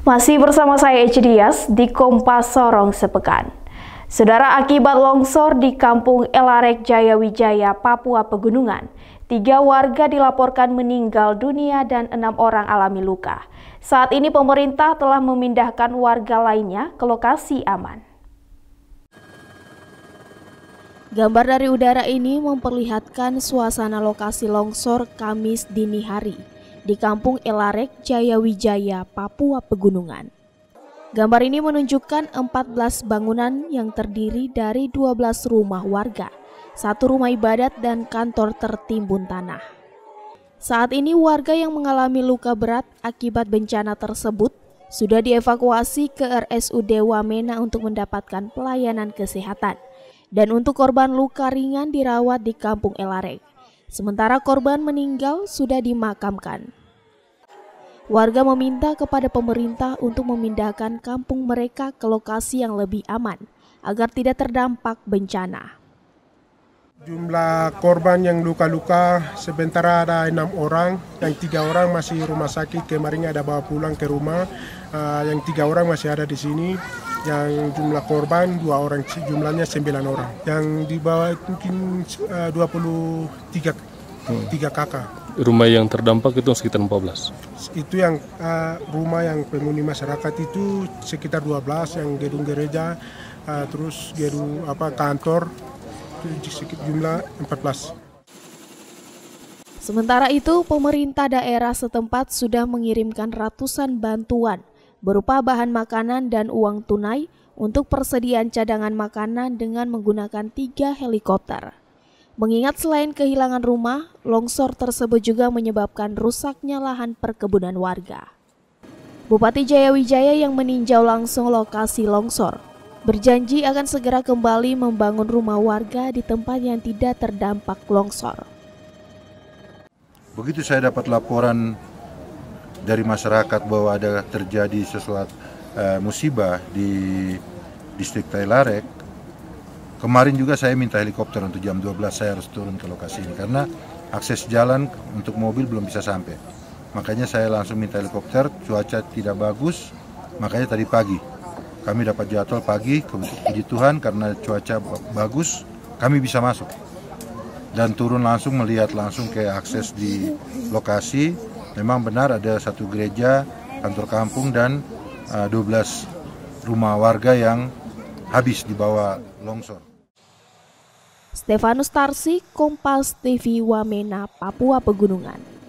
Masih bersama saya Ecidias di Kompas Sorong Sepekan. Saudara akibat longsor di Kampung Elarek Jaya Wijaya, Papua Pegunungan, tiga warga dilaporkan meninggal dunia dan enam orang alami luka. Saat ini pemerintah telah memindahkan warga lainnya ke lokasi aman. Gambar dari udara ini memperlihatkan suasana lokasi longsor Kamis dini hari di Kampung Elarek, Jaya Wijaya, Papua Pegunungan. Gambar ini menunjukkan 14 bangunan yang terdiri dari 12 rumah warga, satu rumah ibadat dan kantor tertimbun tanah. Saat ini warga yang mengalami luka berat akibat bencana tersebut sudah dievakuasi ke RSUD Wamena untuk mendapatkan pelayanan kesehatan. Dan untuk korban luka ringan dirawat di Kampung Elarek. Sementara korban meninggal sudah dimakamkan. Warga meminta kepada pemerintah untuk memindahkan kampung mereka ke lokasi yang lebih aman agar tidak terdampak bencana. Jumlah korban yang luka-luka sementara ada enam orang, yang tiga orang masih rumah sakit. Kemarin ada bawa pulang ke rumah, uh, yang tiga orang masih ada di sini, yang jumlah korban dua orang jumlahnya sembilan orang. Yang di bawah mungkin uh, 23 hmm. tiga kakak. Rumah yang terdampak itu sekitar 14 itu yang uh, rumah yang penghuni masyarakat itu sekitar 12 yang gedung gereja uh, terus gedung apa kantor jumlah 14 Sementara itu, pemerintah daerah setempat sudah mengirimkan ratusan bantuan berupa bahan makanan dan uang tunai untuk persediaan cadangan makanan dengan menggunakan tiga helikopter. Mengingat selain kehilangan rumah, longsor tersebut juga menyebabkan rusaknya lahan perkebunan warga. Bupati Jayawijaya yang meninjau langsung lokasi longsor berjanji akan segera kembali membangun rumah warga di tempat yang tidak terdampak longsor. Begitu saya dapat laporan dari masyarakat bahwa ada terjadi sesuatu uh, musibah di distrik Tailarek. Kemarin juga saya minta helikopter untuk jam 12 saya harus turun ke lokasi ini karena akses jalan untuk mobil belum bisa sampai. Makanya saya langsung minta helikopter, cuaca tidak bagus, makanya tadi pagi kami dapat jadwal pagi, puji Tuhan karena cuaca bagus, kami bisa masuk. Dan turun langsung melihat langsung ke akses di lokasi, memang benar ada satu gereja, kantor kampung dan uh, 12 rumah warga yang habis di bawah longsor. Stefanus Tarsi, Kompas TV Wamena, Papua Pegunungan.